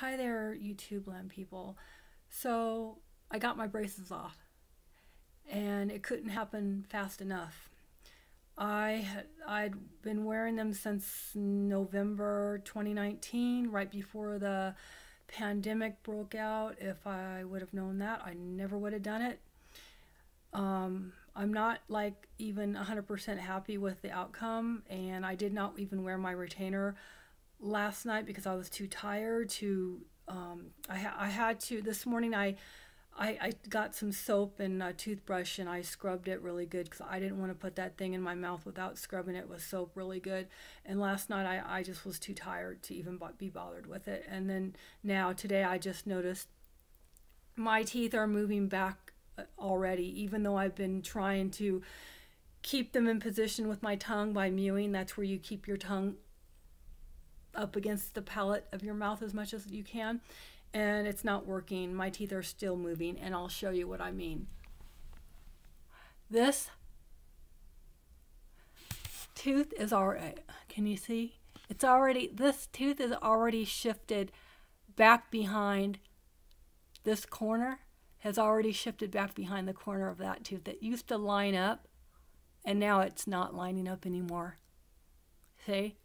Hi there, YouTube land people. So I got my braces off, and it couldn't happen fast enough. I had I'd been wearing them since November 2019, right before the pandemic broke out. If I would have known that, I never would have done it. Um, I'm not like even 100% happy with the outcome, and I did not even wear my retainer last night because I was too tired to. Um, I, ha- I had to this morning. I, I I got some soap and a toothbrush and I scrubbed it really good because I didn't want to put that thing in my mouth without scrubbing it with soap really good. And last night I, I just was too tired to even be bothered with it. And then now today I just noticed my teeth are moving back uh, already, even though I've been trying to keep them in position with my tongue by mewing. That's where you keep your tongue up against the palate of your mouth as much as you can and it's not working. My teeth are still moving and I'll show you what I mean. This tooth is already, can you see? It's already, this tooth is already shifted back behind this corner has already shifted back behind the corner of that tooth that used to line up and now it's not lining up anymore. See?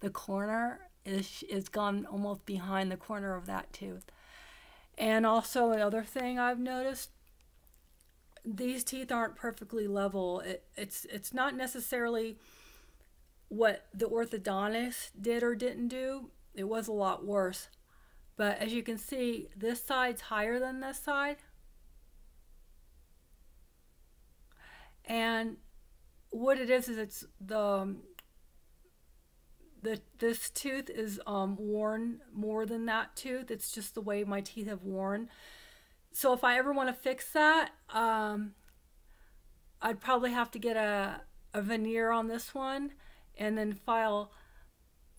The corner is is gone almost behind the corner of that tooth. And also another thing I've noticed these teeth aren't perfectly level. It, it's it's not necessarily what the orthodontist did or didn't do. It was a lot worse. But as you can see, this side's higher than this side. And what it is is it's the the this tooth is um, worn more than that tooth. It's just the way my teeth have worn. So if I ever want to fix that, um, I'd probably have to get a, a veneer on this one and then file.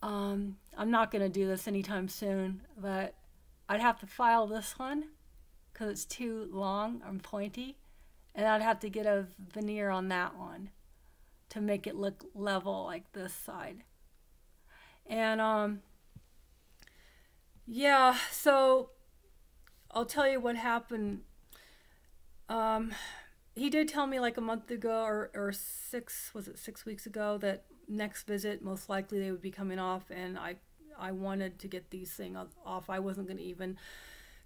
Um, I'm not going to do this anytime soon, but I'd have to file this one because it's too long and pointy. And I'd have to get a veneer on that one to make it look level like this side. And um, yeah, so I'll tell you what happened. Um, he did tell me like a month ago or, or six, was it six weeks ago, that next visit, most likely they would be coming off. And I, I wanted to get these things off. I wasn't going to even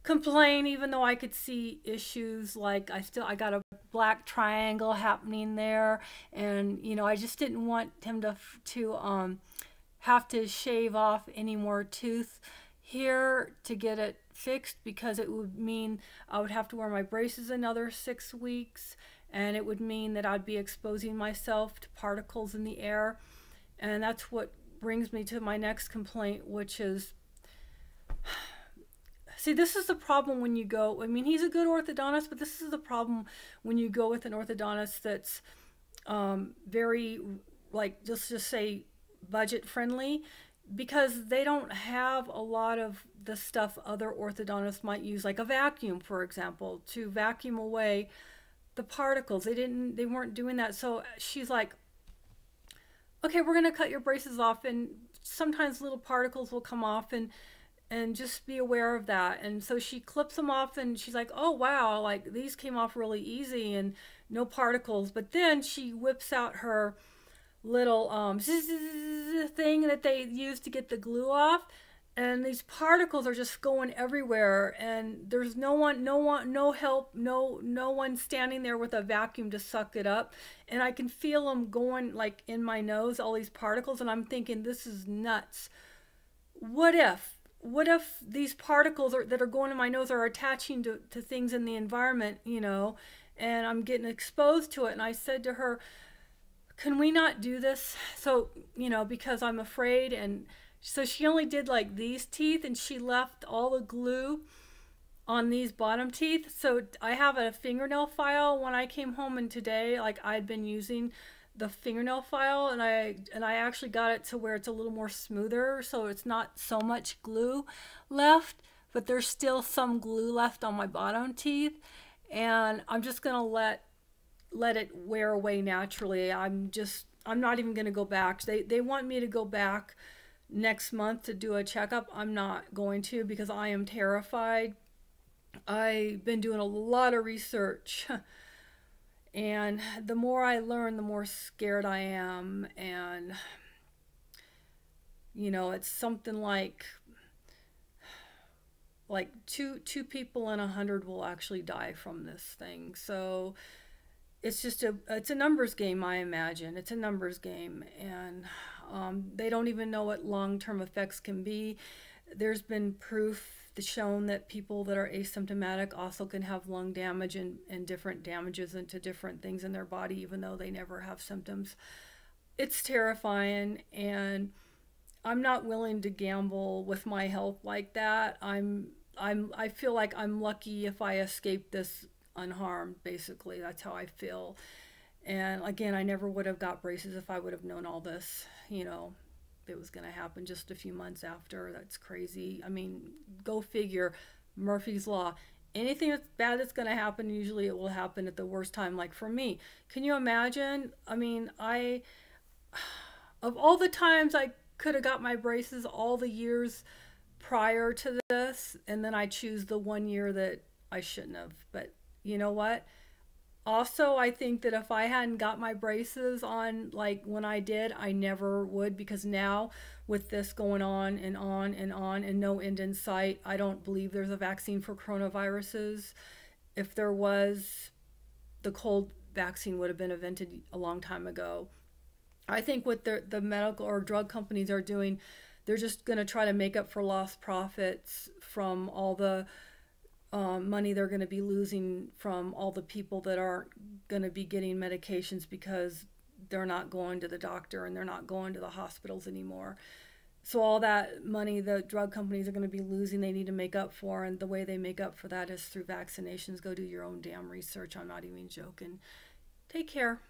complain even though I could see issues like I still I got a black triangle happening there and you know I just didn't want him to to um have to shave off any more tooth here to get it fixed because it would mean I would have to wear my braces another six weeks and it would mean that I'd be exposing myself to particles in the air. And that's what brings me to my next complaint, which is see, this is the problem when you go. I mean, he's a good orthodontist, but this is the problem when you go with an orthodontist that's um, very, like, just just say budget friendly because they don't have a lot of the stuff other orthodontists might use, like a vacuum, for example, to vacuum away the particles. They didn't, they weren't doing that. So uh, she's like, okay, we're going to cut your braces off. And sometimes little particles will come off and, and just be aware of that. And so she clips them off and she's like, oh, wow, like these came off really easy and no particles. But then she whips out her, little um, thing that they use to get the glue off. And these particles are just going everywhere. And there's no one no one no help no no one standing there with a vacuum to suck it up. And i can feel them going like in my nose all these particles. And i'm thinking this is nuts. What if what if these particles are, that are going in my nose are attaching to, to things in the environment you know? And i'm getting exposed to it. And i said to her can we not do this? So, you know, because I'm afraid. And so she only did like these teeth and she left all the glue on these bottom teeth. So I have a fingernail file when I came home and today, like I'd been using the fingernail file and I and I actually got it to where it's a little more smoother so it's not so much glue left but there's still some glue left on my bottom teeth and I'm just gonna let let it wear away naturally. I'm just I'm not even going to go back. They they want me to go back next month to do a checkup. I'm not going to because I am terrified. I've been doing a lot of research. And the more I learn, the more scared I am. And, you know, it's something like like two two people in a hundred will actually die from this thing. So it's just a it's a numbers game. I imagine it's a numbers game, and um, they don't even know what long term effects can be. There's been proof shown that people that are asymptomatic also can have lung damage and, and different damages into different things in their body, even though they never have symptoms. It's terrifying, and I'm not willing to gamble with my health like that. I'm I'm I feel like I'm lucky if I escape this unharmed. Basically, that's how I feel. And again, I never would have got braces if I would have known all this. You know, it was going to happen just a few months after. That's crazy. I mean, go figure. Murphy's Law. Anything that's bad that's going to happen, usually it will happen at the worst time. Like for me, can you imagine? I mean, I, of all the times I could have got my braces, all the years prior to this, and then I choose the one year that I shouldn't have. But you know what? also i think that if i hadn't got my braces on like when i did i never would because now with this going on and on and on and no end in sight i don't believe there's a vaccine for coronaviruses if there was the cold vaccine would have been invented a long time ago i think what the, the medical or drug companies are doing they're just going to try to make up for lost profits from all the um, money they're going to be losing from all the people that aren't going to be getting medications because they're not going to the doctor and they're not going to the hospitals anymore. So all that money the drug companies are going to be losing, they need to make up for, and the way they make up for that is through vaccinations. Go do your own damn research. I'm not even joking. Take care.